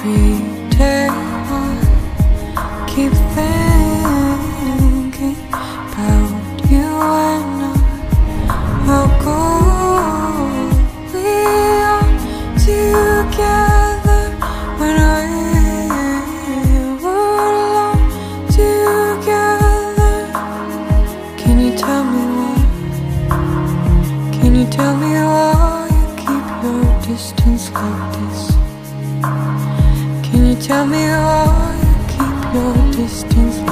Every day I keep thinking about you and how we are together when we were alone together. Can you tell me why? Can you tell me why you keep your distance like this? Tell me why you keep your distance